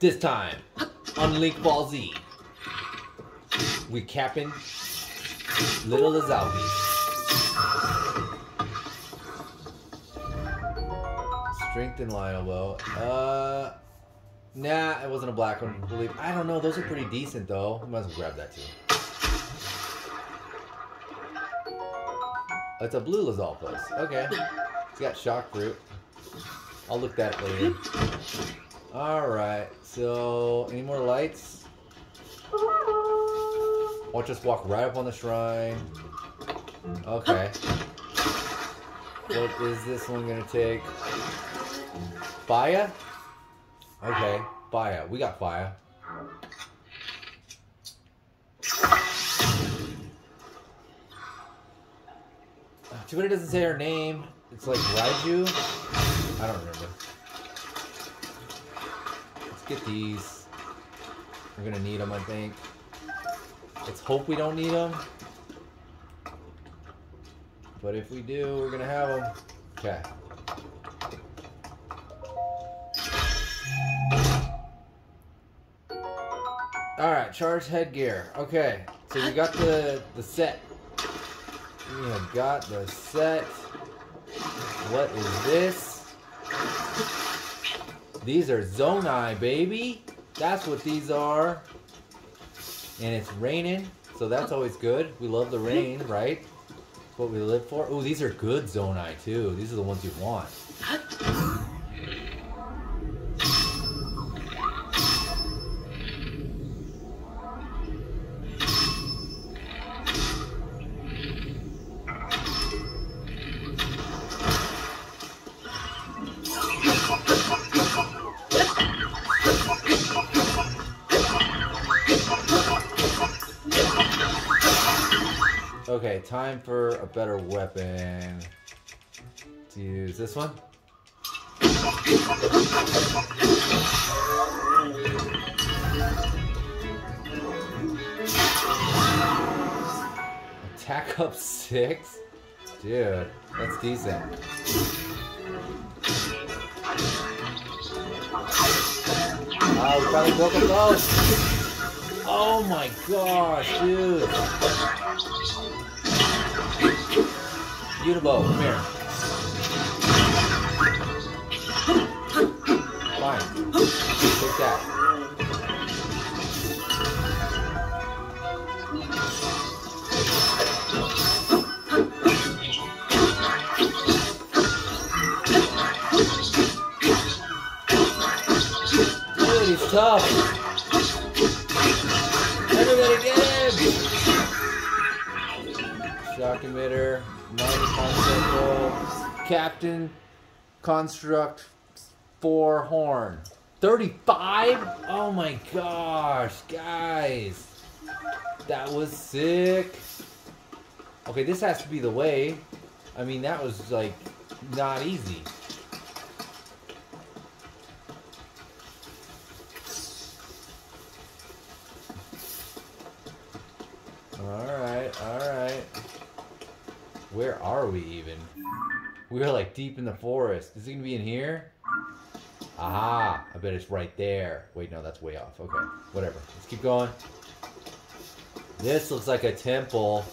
This time on Link Ball Z, we capping Little Lazalbi. Strength and Lionel Uh, nah, it wasn't a black one. I believe. I don't know. Those are pretty decent though. Might as well grab that too. It's a blue Lizalfos. Okay. It's got shock fruit. I'll look that later. Alright, so any more lights? I'll just walk right up on the shrine. Okay. What is this one gonna take? Fire? Okay, fire. We got fire. Too bad it doesn't say her name. It's like Raiju. I don't remember. Get these. We're gonna need them, I think. Let's hope we don't need them. But if we do, we're gonna have them. Okay. All right, charge headgear. Okay, so we got the the set. We have got the set. What is this? These are Zonai, baby. That's what these are. And it's raining, so that's always good. We love the rain, right? What we live for. Oh, these are good Zonai too. These are the ones you want. Okay, time for a better weapon. To use this one. Attack up six? Dude, that's decent. Oh, we finally broke a boat! Oh my gosh, dude! Unibo, come here. Fine. Take that. Dude, he's tough. Everybody get him! Construct, captain, construct, four horn. 35? Oh my gosh, guys. That was sick. Okay, this has to be the way. I mean, that was like not easy. Alright, alright. Where are we even? We're like deep in the forest. Is it gonna be in here? Aha! I bet it's right there. Wait, no, that's way off. Okay, whatever. Let's keep going. This looks like a temple.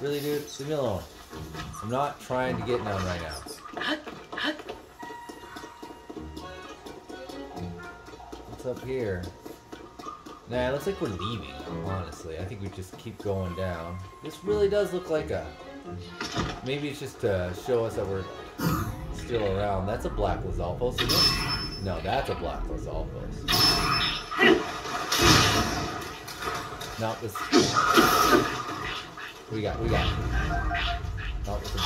Really, dude? Leave me alone. I'm not trying to get none right now. What's up here? Nah, it looks like we're leaving, honestly. I think we just keep going down. This really does look like a... Maybe it's just to show us that we're still around. That's a black Lizalfos, isn't it? No, that's a black Lizalfos. No, this... We got, we got. Oh, it's a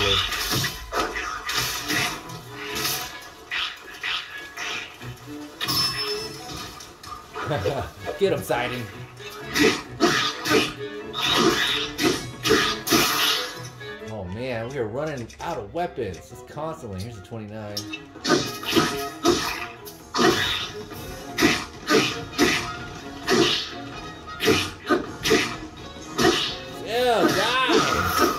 blue. Get him, Sidon. Oh man, we are running out of weapons just constantly. Here's a 29. Ew, guys!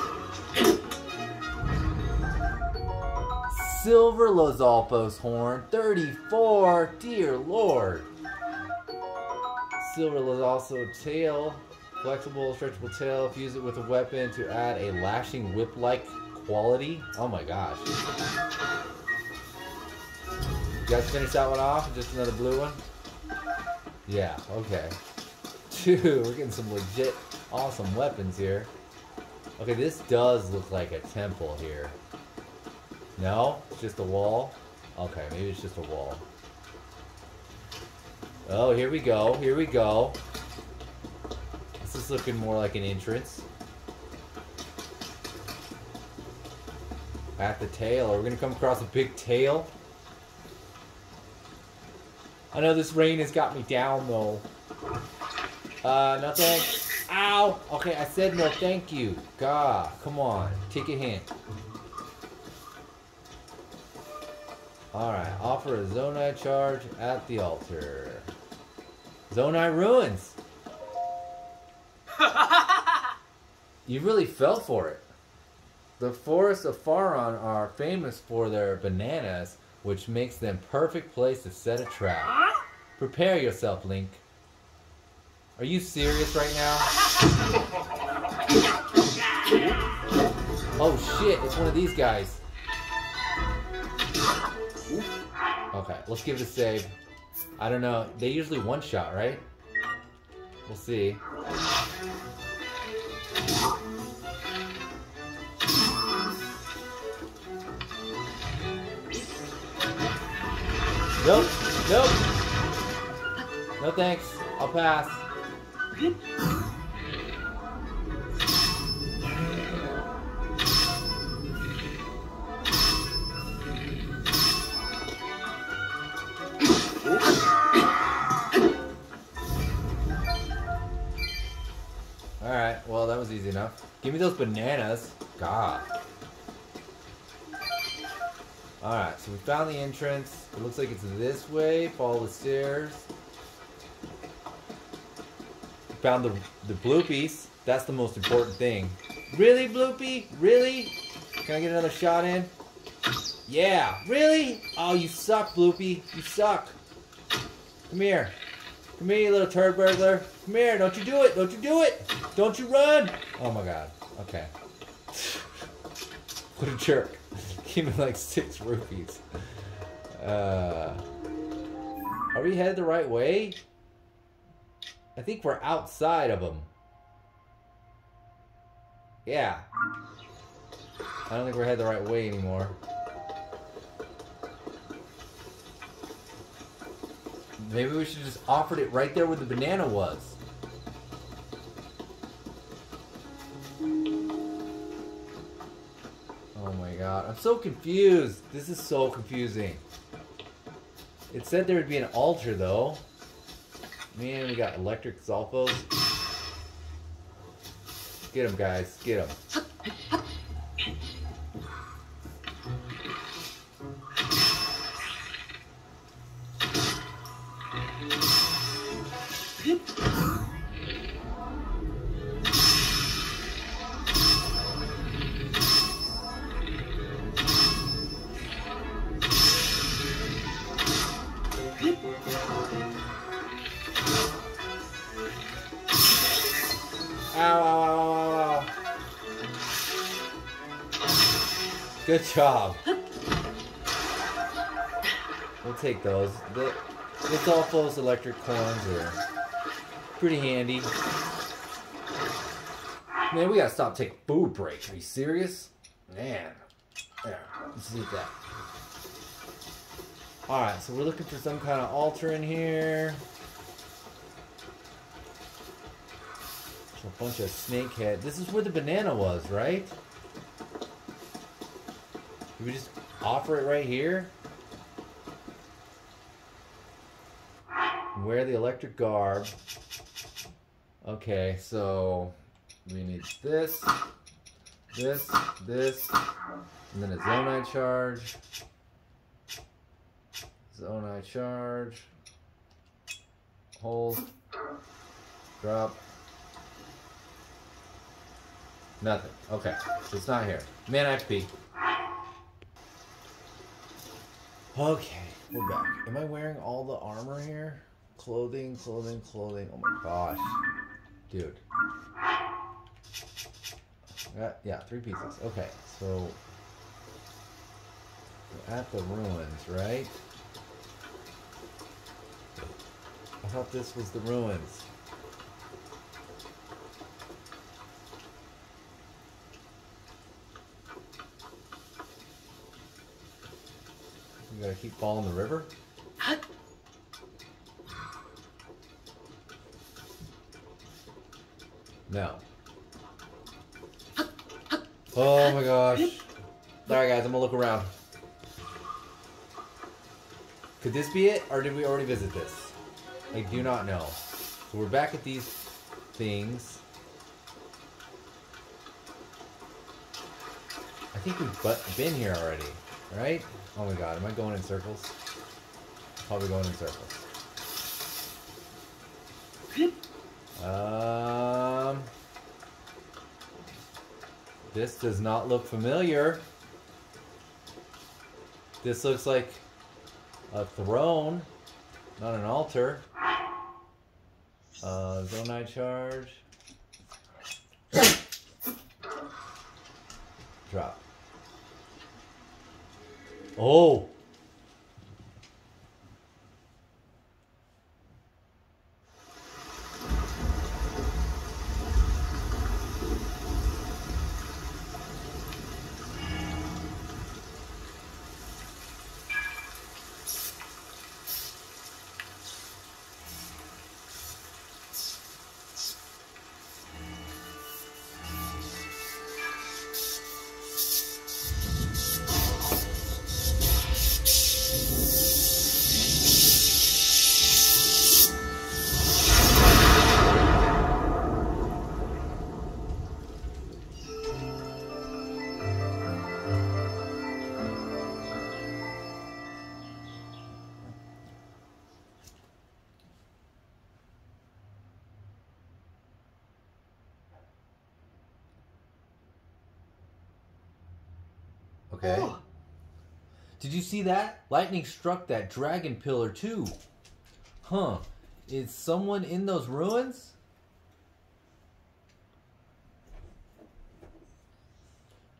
Silver Lizalfos horn. 34. Dear lord. Silver is also tail. Flexible, stretchable tail. Fuse it with a weapon to add a lashing whip-like quality. Oh my gosh. You guys finish that one off? Just another blue one? Yeah, okay. Dude, we're getting some legit awesome weapons here. Okay, this does look like a temple here. No? It's just a wall? Okay, maybe it's just a wall. Oh, here we go. Here we go. This is looking more like an entrance. At the tail. Are we going to come across a big tail? I know this rain has got me down, though. Uh, nothing. Ow! Okay, I said no thank you. God, come on. Take a hint. Alright, offer a Zonai charge at the altar. Zonai ruins! you really fell for it. The forests of Faron are famous for their bananas, which makes them perfect place to set a trap. Prepare yourself, Link. Are you serious right now? Oh shit, it's one of these guys. Okay, let's give it a save. I don't know. They usually one shot, right? We'll see. Nope. Nope. No thanks. I'll pass. Alright, well that was easy enough. Give me those bananas. God. Alright, so we found the entrance. It looks like it's this way. Follow the stairs. Found the, the bloopies. That's the most important thing. Really, Bloopy? Really? Can I get another shot in? Yeah, really? Oh, you suck, Bloopy. You suck. Come here. Come here, you little turd burglar. Come here, don't you do it. Don't you do it. Don't you run. Oh my god. Okay. what a jerk. Give me like six rupees. Uh, are we headed the right way? I think we're outside of them. Yeah. I don't think we're headed the right way anymore. Maybe we should just offered it right there where the banana was. Oh my god, I'm so confused. This is so confusing. It said there would be an altar though. Man, we got electric Zalfos. Get them, guys. Get them. Those. The, the Dolphos electric corns are pretty handy. Man, we gotta stop taking food breaks. Are you serious? Man. There, let's eat that. Alright, so we're looking for some kind of altar in here. a bunch of snake snakehead. This is where the banana was, right? Did we just offer it right here? Wear the electric garb. Okay, so we need this, this, this, and then a Zonai charge. Zonai charge. Hold. Drop. Nothing. Okay. So it's not here. Man, pee. Okay, we're back. Am I wearing all the armor here? Clothing, clothing, clothing. Oh my gosh. Dude. Yeah, yeah, three pieces. Okay, so we're at the ruins, right? I thought this was the ruins. You gotta keep following the river? No. Oh my gosh. Alright guys, I'm gonna look around. Could this be it? Or did we already visit this? I do not know. So we're back at these things. I think we've been here already, right? Oh my god, am I going in circles? Probably going in circles. Um, this does not look familiar. This looks like a throne, not an altar. Uh, Zonai charge. Drop. Oh! Okay. Did you see that? Lightning struck that dragon pillar too. Huh. Is someone in those ruins?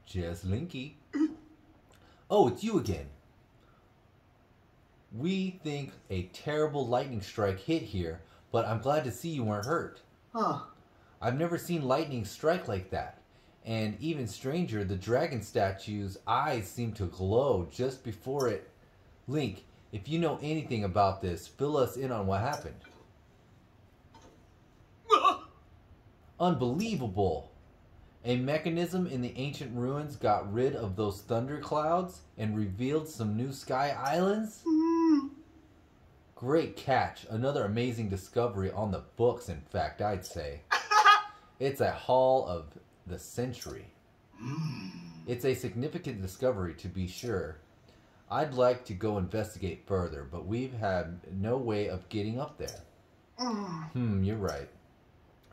Just Linky. Oh, it's you again. We think a terrible lightning strike hit here, but I'm glad to see you weren't hurt. Huh. I've never seen lightning strike like that. And even stranger, the dragon statue's eyes seem to glow just before it. Link, if you know anything about this, fill us in on what happened. Unbelievable! A mechanism in the ancient ruins got rid of those thunder clouds and revealed some new sky islands? Great catch. Another amazing discovery on the books, in fact, I'd say. It's a haul of the century. It's a significant discovery, to be sure. I'd like to go investigate further, but we've had no way of getting up there. Hmm, you're right.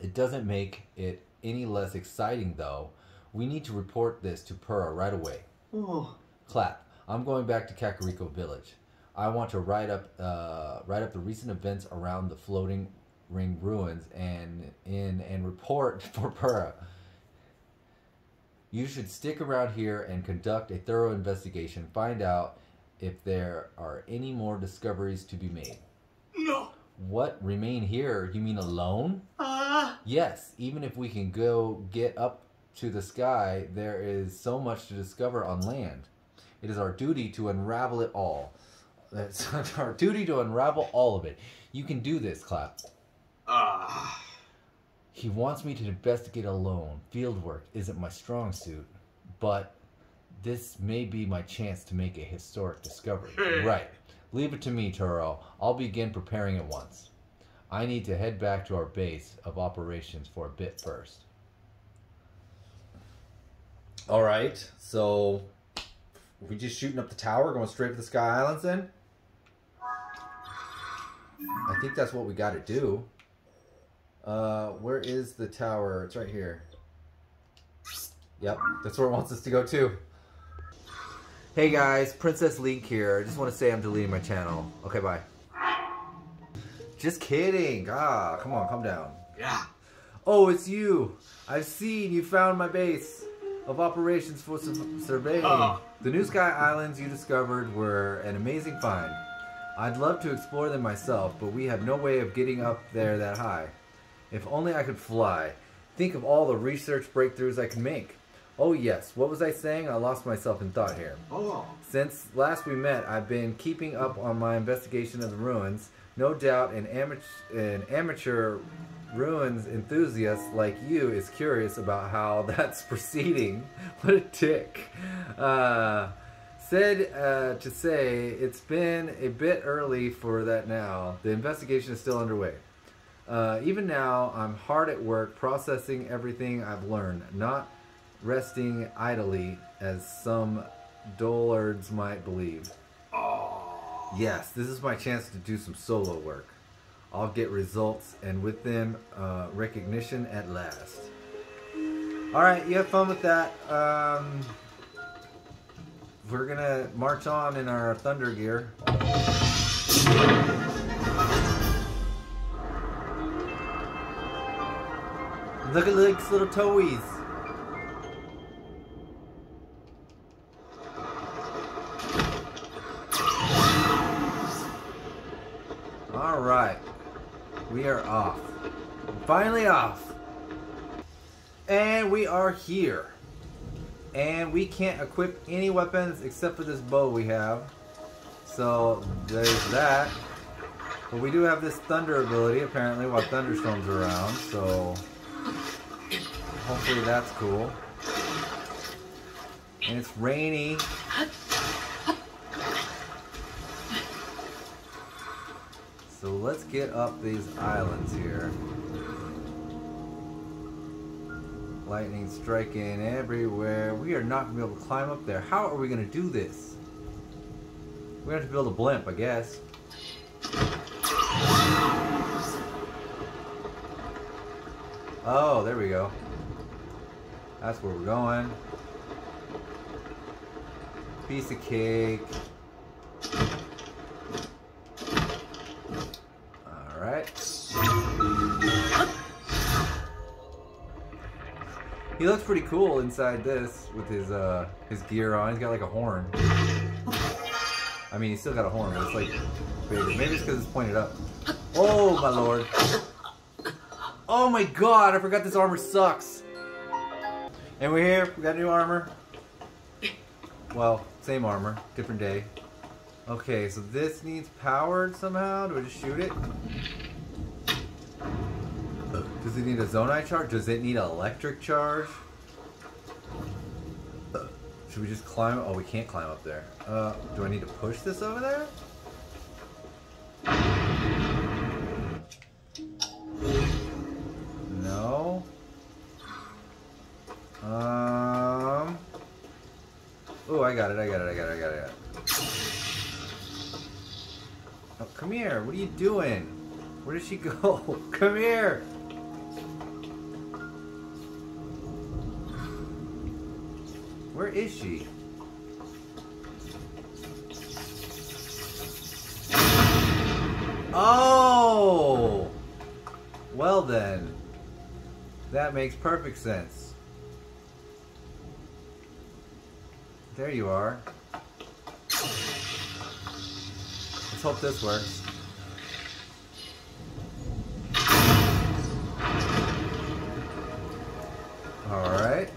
It doesn't make it any less exciting, though. We need to report this to Purah right away. Oh. Calip. I'm going back to Kakariko Village. I want to write up uh, write up the recent events around the floating ring ruins and in and report for Purah. You should stick around here and conduct a thorough investigation. Find out if there are any more discoveries to be made. No. What remain here? You mean alone? Ah. Yes, even if we can go get up to the sky, there is so much to discover on land. It is our duty to unravel it all. It's our duty to unravel all of it. You can do this, Calip. Ah. He wants me to investigate alone. Fieldwork isn't my strong suit, but this may be my chance to make a historic discovery. Hmm. right. Leave it to me, Turo. I'll begin preparing at once. I need to head back to our base of operations for a bit first. All right, so we just shooting up the tower, going straight for the Sky Islands then? I think that's what we got to do. Uh, where is the tower? It's right here. Yep, that's where it wants us to go too. Hey guys, Princess Link here. I just want to say I'm deleting my channel. Okay, bye. Just kidding. Ah, come on, calm down. Yeah. Oh, it's you. I've seen you found my base of operations for su- surveying. Oh. The New Sky Islands you discovered were an amazing find. I'd love to explore them myself, but we have no way of getting up there that high. If only I could fly. Think of all the research breakthroughs I could make. Oh yes, what was I saying? I lost myself in thought here. Oh. Since last we met, I've been keeping up on my investigation of the ruins. No doubt an amateur, an amateur ruins enthusiast like you is curious about how that's proceeding. What a tick. Uh, said uh, to say, it's been a bit early for that now. The investigation is still underway. Uh, even now, I'm hard at work processing everything I've learned, not resting idly as some dullards might believe. Yes, this is my chance to do some solo work. I'll get results and with them uh, recognition at last. All right, you have fun with that. Um, we're gonna march on in our thunder gear. Look at Link's little toes. All right, we are off. Finally off. And we are here. And we can't equip any weapons except for this bow we have. So there's that. But we do have this thunder ability apparently while thunderstorms are around. So hopefully that's cool. And it's rainy. So let's get up these islands here. Lightning striking everywhere. We are not going to be able to climb up there. How are we going to do this? We're going to have to build a blimp, I guess. Oh, there we go. That's where we're going. Piece of cake. Alright. He looks pretty cool inside this with his uh his gear on. He's got like a horn. I mean, he's still got a horn, but it's like bigger. Maybe it's because it's pointed up. Oh my lord! Oh my god! I forgot this armor sucks. And we're here. We got new armor. Well, same armor, different day. Okay, so this needs powered somehow. Do I just shoot it? Does it need a zonite charge? Does it need an electric charge? Should we just climb? Oh, we can't climb up there. Uh, do I need to push this over there? I got it. I got it. I got it. I got it. Oh, come here. What are you doing? Where did she go? come here. Where is she? Oh! Well then. That makes perfect sense. There you are. Let's hope this works. Alright.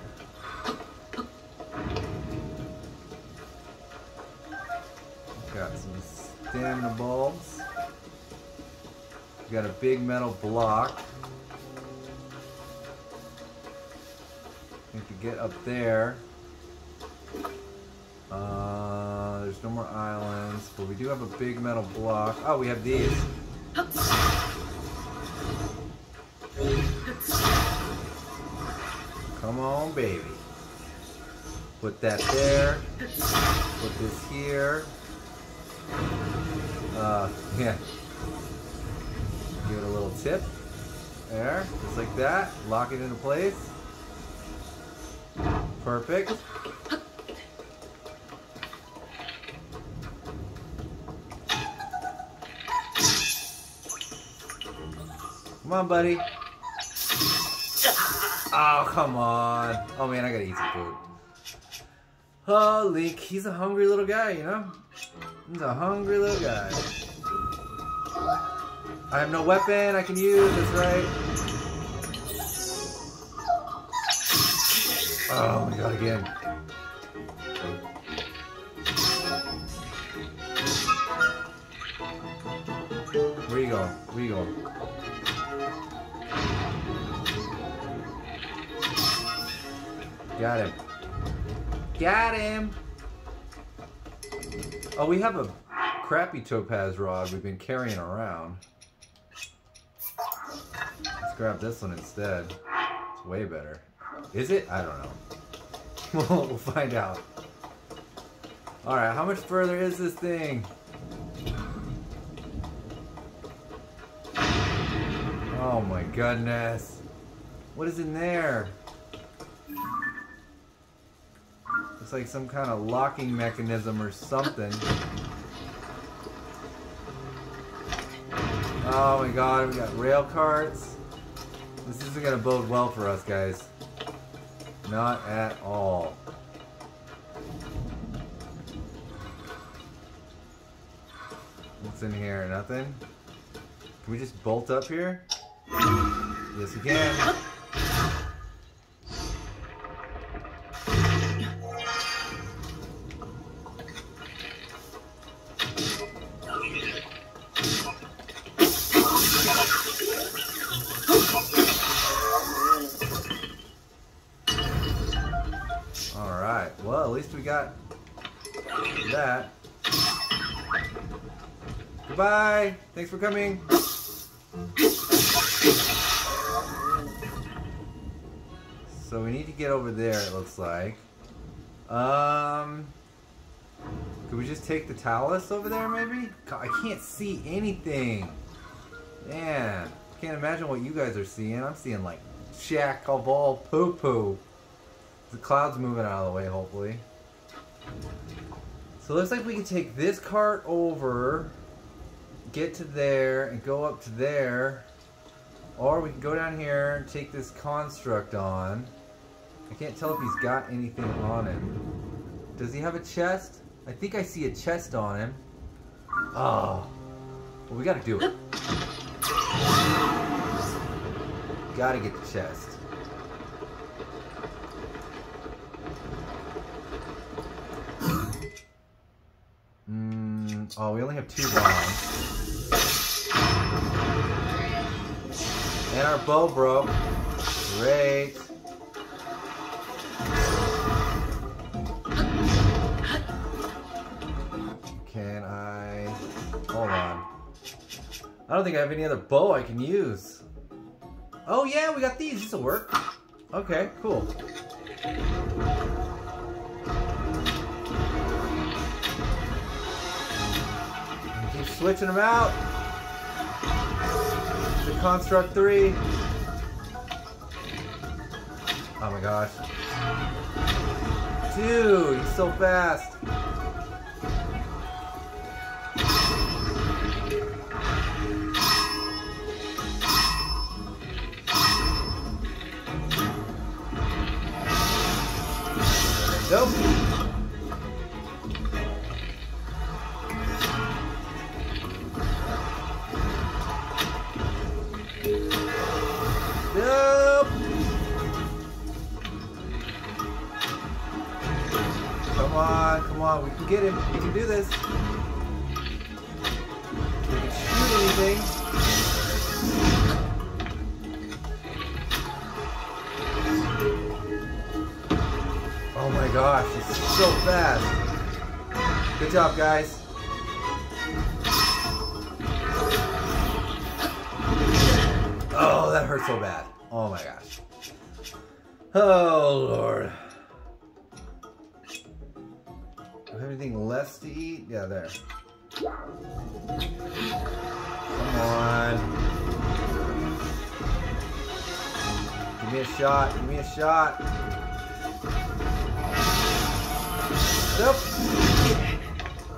Got some stamina bulbs. Got a big metal block. Need to get up there. Uh, there's no more islands, but we do have a big metal block. Oh, we have these. Come on, baby. Put that there. Put this here. Uh, yeah. Give it a little tip. There, just like that. Lock it into place. Come on, buddy. Oh, come on. Oh man, I gotta eat some food. Link, he's a hungry little guy, you know? He's a hungry little guy. I have no weapon I can use, that's right. Oh my god, again. Where you going? Where you going? Got him. Got him! Oh, we have a crappy topaz rod we've been carrying around. Let's grab this one instead. It's way better. Is it? I don't know. we'll, find out. Alright, how much further is this thing? Oh my goodness. What is in there? Like some kind of locking mechanism or something. Oh my god, we got rail carts. This isn't gonna bode well for us, guys. Not at all. What's in here? Nothing? Can we just bolt up here? Yes, we can. Thanks for coming! So we need to get over there, it looks like. Um... Could we just take the talus over there, maybe? God, I can't see anything! Man, can't imagine what you guys are seeing. I'm seeing, like, jack of all poo-poo. The cloud's moving out of the way, hopefully. So it looks like we can take this cart over, get to there, and go up to there. Or we can go down here and take this construct on. I can't tell if he's got anything on him. Does he have a chest? I think I see a chest on him. Oh. Well, we gotta do it. Gotta get the chest. Mm, oh, we only have two rounds. And our bow broke. Great. Can I... Hold on. I don't think I have any other bow I can use. Oh yeah, we got these. This'll work. Okay, cool. Keep switching them out. The Construct 3. Oh my gosh. Dude, he's so fast. Nope. Get him. Can do this. We can shoot anything. Oh my gosh, he's so fast. Good job, guys. Oh, that hurt so bad. Oh my gosh. Oh, Lord. Anything less to eat? Yeah, there. Come on. Give me a shot. Give me a shot. Nope.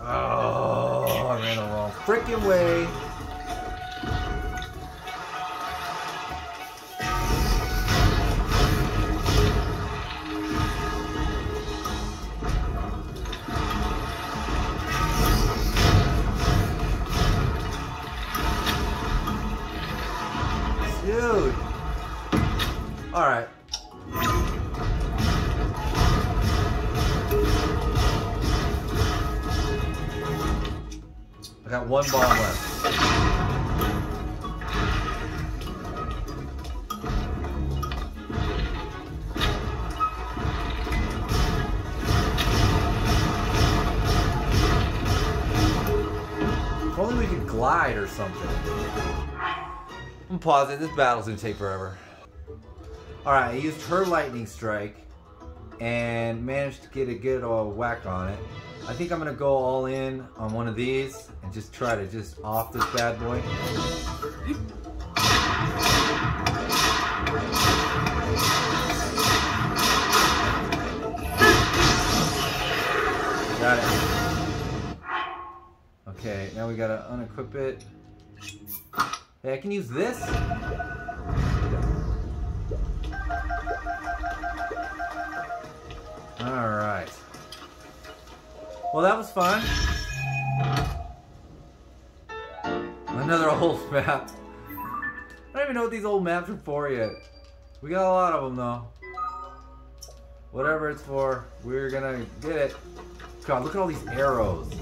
Oh, I ran the wrong freaking way. Alright. I got one bomb left. Only we could glide or something. I'm pausing. This battle's gonna take forever. Alright, I used her lightning strike and managed to get a good old whack on it. I think I'm gonna go all in on one of these and just try to just off this bad boy. Got it. Okay, now we gotta unequip it. Hey, I can use this? Alright. Well, that was fun. Another old map. I don't even know what these old maps are for yet. We got a lot of them though. Whatever it's for, we're gonna get it. God, look at all these arrows.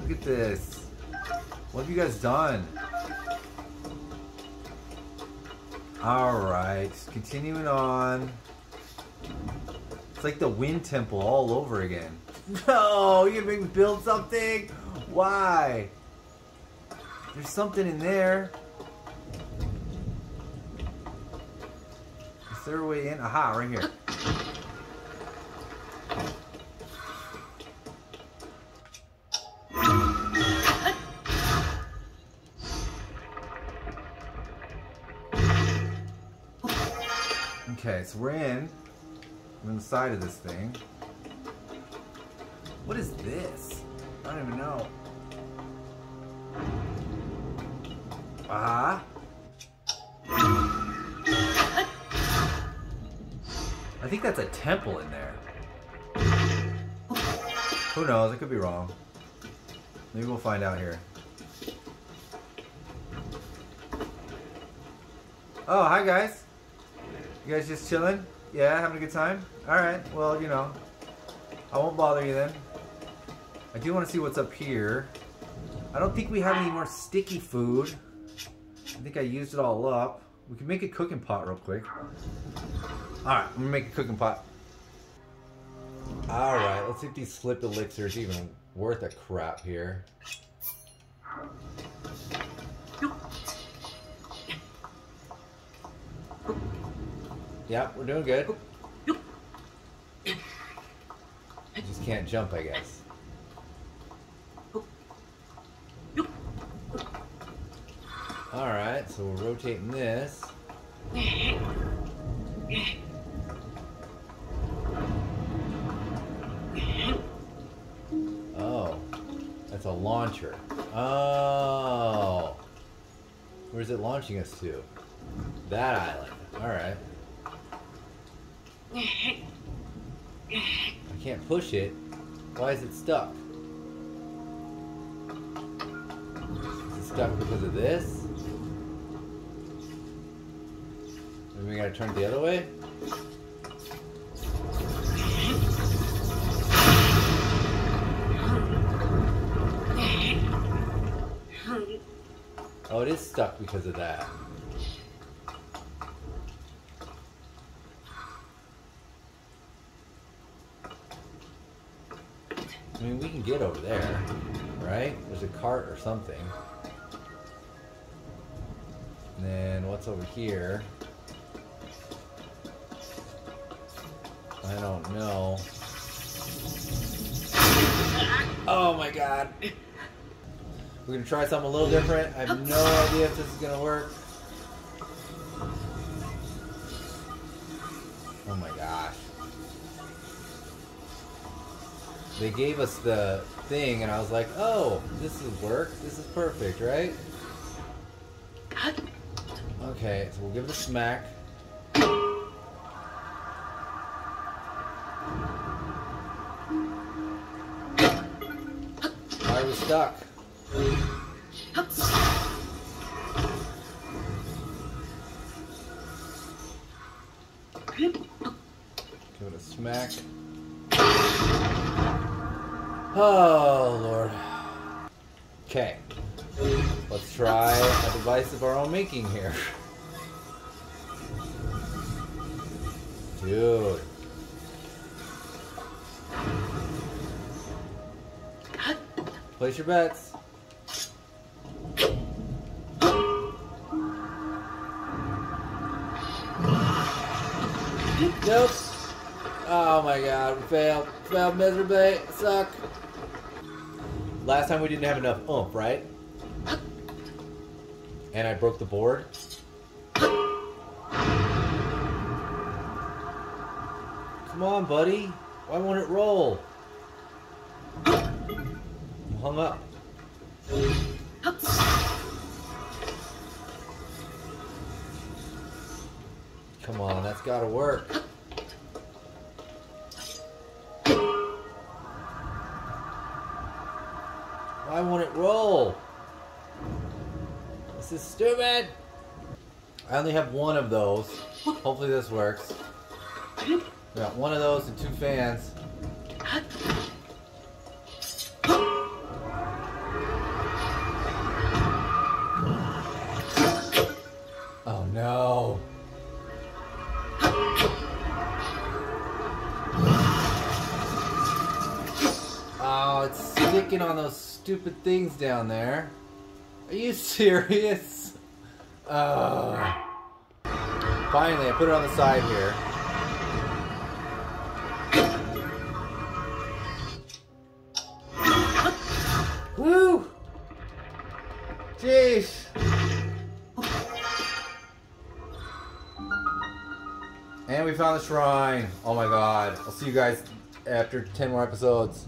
Look at this. What have you guys done? Alright, continuing on. It's like the wind temple all over again. No, you gonna make me build something? Why? There's something in there. Is there a way in? Aha, right here. Okay, so we're in. We're on the side of this thing. What is this? I don't even know. Ah. I think that's a temple in there. Who knows? I could be wrong. Maybe we'll find out here. Oh, hi guys. You guys just chilling? Yeah, having a good time? Alright, well, you know. I won't bother you then. I do want to see what's up here. I don't think we have any more sticky food. I think I used it all up. We can make a cooking pot real quick. Alright, I'm gonna make a cooking pot. Alright, let's see if these slip elixirs even worth a crap here. Yep, we're doing good. I just can't jump, I guess. Alright, so we're rotating this. Oh, that's a launcher. Oh. Where's it launching us to? That island. Alright. I can't push it. Why is it stuck? Is it stuck because of this? Maybe we gotta turn it the other way? Oh, it is stuck because of that. I mean, we can get over there, right? There's a cart or something. And then what's over here? I don't know. Oh my god. We're gonna try something a little different. I have no idea if this is gonna work. They gave us the thing and I was like, oh, this is work. This is perfect, right? Okay, so we'll give it a smack. Are we stuck? Oh, Lord. Okay. Let's try a device of our own making here. Dude. Place your bets. Nope. Oh my god, we failed. Failed miserably. Suck. Last time we didn't have enough oomph, right? And I broke the board. Come on, buddy. Why won't it roll? I'm hung up. Come on, that's gotta work. Why won't it roll? This is stupid. I only have one of those. Hopefully this works. We got one of those and two fans. Things down there. Are you serious? Uh, finally, I put it on the side here. Woo! Jeez. And we found the shrine. Oh my god. I'll see you guys after 10 more episodes.